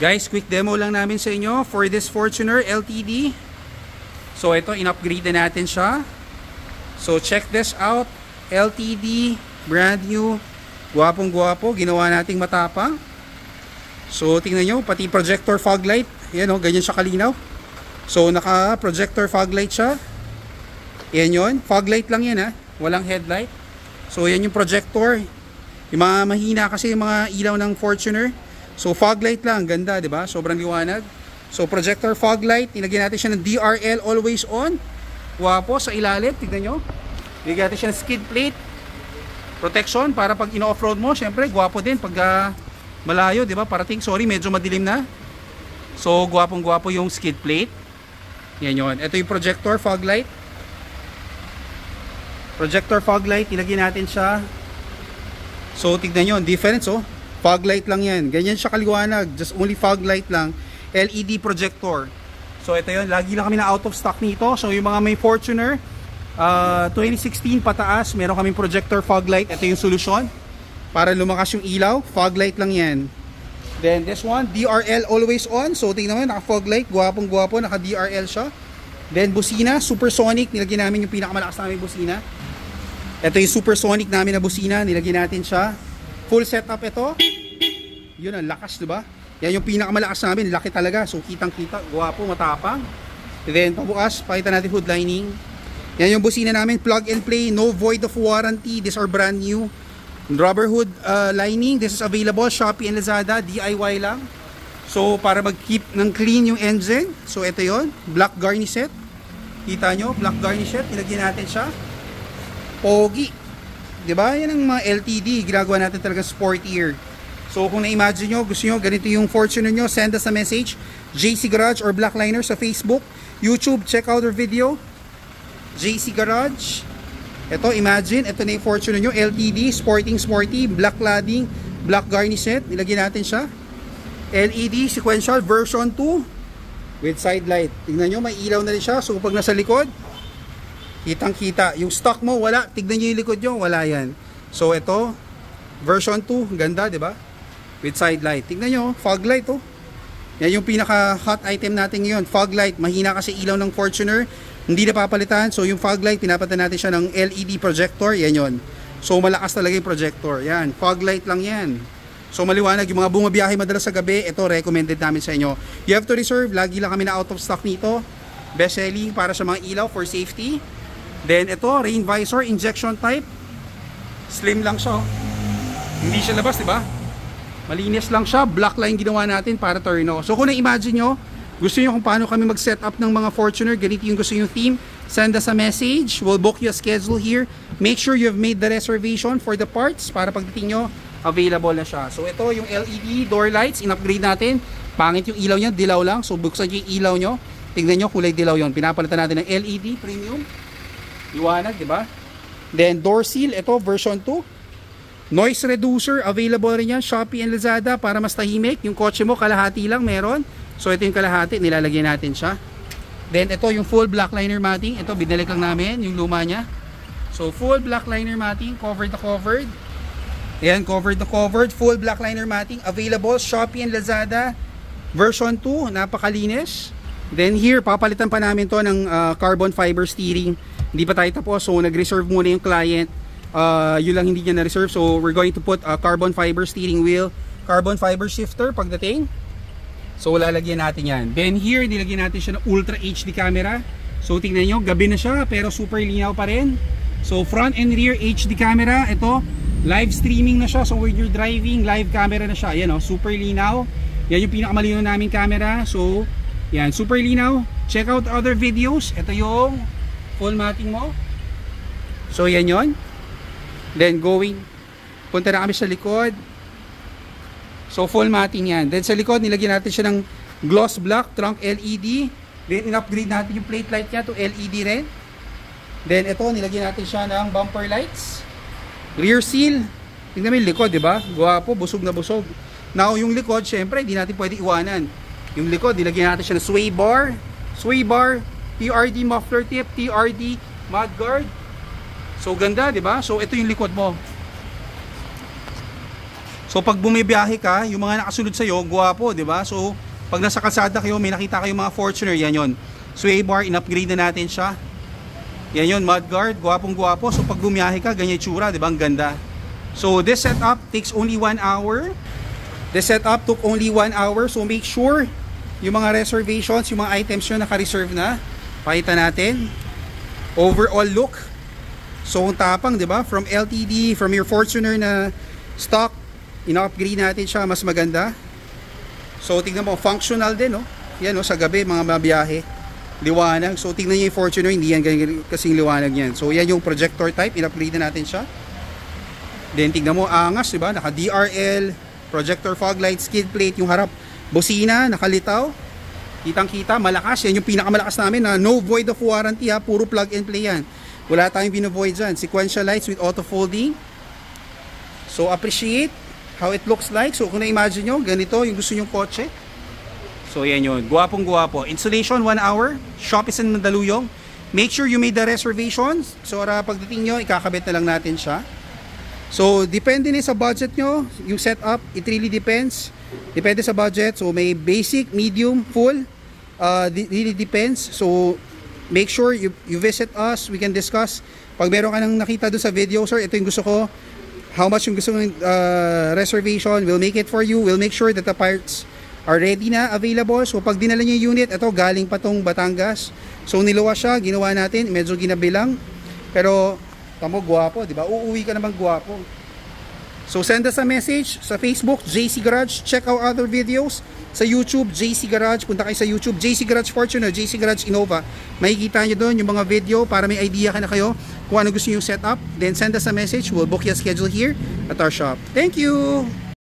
Guys, quick demo lang namin sa inyo for this Fortuner LTD. So ito, in-upgrade na natin siya. So check this out. LTD, brand new. Gwapong gwapo, ginawa nating matapang. So tingnan nyo, pati projector fog light. Yan o, ganyan siya kalinaw. So naka projector fog light siya. Yan yun, fog light lang yan ha. Walang headlight. So yan yung projector. Yung mga mahina kasi yung mga ilaw ng Fortuner. So fog light lang, ganda 'di ba? Sobrang liwanag. So projector fog light, nilagyan natin siya ng DRL always on. Wapo sa ilalim, tignan nyo. Nilagyan natin siya ng skid plate. Protection para pag ino-offroad mo, syempre gwapo din pag uh, malayo, 'di ba? Parating, sorry, medyo madilim na. So gwapong gwapo yung skid plate. Yan 'yon. Ito yung projector fog light. Projector fog light, nilagyan natin siya. So tignan nyo, difference oh. Fog light lang yan. Ganyan siya kaliwanag. Just only fog light lang. LED projector. So ito yun. Lagi lang kami na out of stock nito. So yung mga may Fortuner, uh, 2016 pataas, meron kaming projector fog light. Ito yung solusyon. Para lumakas yung ilaw, fog light lang yan. Then this one, DRL always on. So tingnan mo, naka fog light. Gwapong gwapo, naka DRL siya. Then busina, supersonic. Nilagyan namin yung pinakamalakas namin busina. Ito yung supersonic namin na busina. Nilagyan natin siya. Full setup ito. Yun ang lakas, di ba? Yan yung pinakamalakas namin, laki talaga. So kitang-kita, guwapo, matapang. Then pabukas, pakita natin hood lining. Yan yung busina namin, plug and play, no void of warranty. These are brand new. Rubber hood uh, lining, this is available Shopee and Lazada, DIY lang. So para mag-keep ng clean yung engine. So ito yon, black garnish set. Kita nyo, black garnish set, nilagyan natin siya. Pogi. 'Di ba? Yan ang mga LTD, ginagawa natin talaga sportier. So kung na-imagine nyo, gusto nyo, ganito yung Fortuner nyo, send us a message, JC Garage or Blackliner sa Facebook, YouTube, check out our video, JC Garage. Ito, imagine, ito na yung Fortuner nyo, LTD, sporting sporty, black cladding, black garnish set, nilagyan natin siya. LED sequential version 2 with side light. Tingnan nyo, may ilaw na rin siya. So pag nasa likod, kitang kita yung stock mo wala. Tignan niyo yung likod nyo wala yan. So ito version 2 ganda di ba? With side light. Tignan nyo fog light oh. Yan yung pinaka hot item natin ngayon. Fog light. Mahina kasi ilaw ng Fortuner. Hindi na papalitan so yung fog light pinapalitan natin siya ng LED projector. Yan yon so malakas talaga yung projector. Yan. Fog light lang yan. So maliwanag. Yung mga bumabiyahe madalas sa gabi, ito recommended namin sa inyo. You have to reserve, lagi lang kami na out of stock nito. Best selling para sa mga ilaw for safety. Then ito, rain visor, injection type. Slim lang siya. Oh. Hindi siya labas, di ba? Malinis lang siya. Black line ginawa natin para turno. So kung na-imagine nyo, gusto nyo kung paano kami mag-set up ng mga Fortuner, ganito yung gusto yung theme, send us a message. We'll book you a schedule here. Make sure you've made the reservation for the parts para pagdating nyo, available na siya. So ito yung LED door lights, in-upgrade natin. Pangit yung ilaw niya, dilaw lang. So buksan nyo yung ilaw nyo. Tingnan nyo, kulay dilaw yon. Pinapalitan natin ng LED premium. Liwanag, di ba? Then door seal, ito version 2. Noise reducer, available rin yan, Shopee and Lazada para mas tahimik. Yung kotse mo, kalahati lang meron. So ito yung kalahati, nilalagyan natin siya. Then ito yung full black liner matting. Ito, binalik lang namin, yung luma niya. So full black liner matting, covered na covered. Ayan, covered na covered. Full black liner matting, available, Shopee and Lazada. Version 2, napakalinis. Then here, papalitan pa namin to ng uh, carbon fiber steering hindi pa tayo tapos. So nag-reserve muna yung client. Uh, yun lang hindi niya na-reserve. So we're going to put a carbon fiber steering wheel carbon fiber shifter pagdating. So lalagyan natin yan. Then here nilagyan natin siya ng ultra HD camera. So tingnan nyo gabi na siya pero super linaw pa rin. So front and rear HD camera. Ito live streaming na siya. So when you're driving live camera na siya. Yan o oh, super linaw. Yan yung pinakamalinaw namin camera. So yan super linaw. Check out other videos. Ito yung full matting mo. So yan yon. Then going, punta na kami sa likod. So full matting yan. Then sa likod, nilagyan natin siya ng gloss black trunk LED. Then in-upgrade natin yung plate light niya to LED rin. Then ito, nilagyan natin siya ng bumper lights. Rear seal. Tingnan mo yung likod, di ba? Guwapo, busog na busog. Now, yung likod, syempre, hindi natin pwede iwanan. Yung likod, nilagyan natin siya ng sway bar. Sway bar, TRD muffler tip, TRD mudguard. So ganda, 'di ba? So ito yung likod mo. So pag bumibiyahe ka, yung mga nakasunod sa iyo, guwapo, 'di ba? So pag nasa kalsada kayo, may nakita kayo mga Fortuner, yan yon. Sway bar, in-upgrade na natin siya. Yan yon, mudguard, guwapong guwapo. So pag bumiyahe ka, ganyan tsura, 'di ba? Ang ganda. So this setup takes only 1 hour. This setup took only 1 hour. So make sure yung mga reservations, yung mga items nyo naka-reserve na. Pakita natin. Overall look. So ang tapang, 'di ba? From LTD, from your Fortuner na stock, ina-upgrade natin siya mas maganda. So tingnan mo, functional din, no? Yan, no, sa gabi, mga mabiyahe. Liwanag. So tingnan niyo yung Fortuner, hindi yan ganyan kasing liwanag yan. So yan yung projector type, ina-upgrade na natin siya. Then tingnan mo, angas, 'di ba? Naka DRL, projector fog light, skid plate, yung harap, busina, nakalitaw. Kitang-kita, malakas. Yan yung pinakamalakas namin na no void of warranty ha, puro plug and play yan. Wala tayong bino-void dyan. Sequential lights with auto folding. So appreciate how it looks like. So kung na-imagine nyo, ganito yung gusto nyong kotse. So yan yun, guwapong guwapo. Installation 1 hour, shop is in Mandaluyong. Make sure you made the reservations. So para pagdating nyo, ikakabit na lang natin siya. So depende din sa budget nyo, yung setup, it really depends. Depende sa budget. So may basic, medium, full. Uh, really depends. So make sure you, you visit us. We can discuss. Pag meron ka nang nakita doon sa video, sir, ito yung gusto ko. How much yung gusto ng uh, reservation. We'll make it for you. We'll make sure that the parts are ready na, available. So pag dinala niyo yung unit, ito galing pa tong Batangas. So niluwa siya, ginawa natin, medyo ginabilang. Pero tamo gwapo, di ba? Uuwi ka naman gwapo. So send us a message sa Facebook, JC Garage. Check our other videos sa YouTube, JC Garage. Punta kayo sa YouTube, JC Garage Fortuner, JC Garage Innova. Makikita nyo doon yung mga video para may idea ka na kayo kung ano gusto nyo setup. Then send us a message. We'll book your schedule here at our shop. Thank you!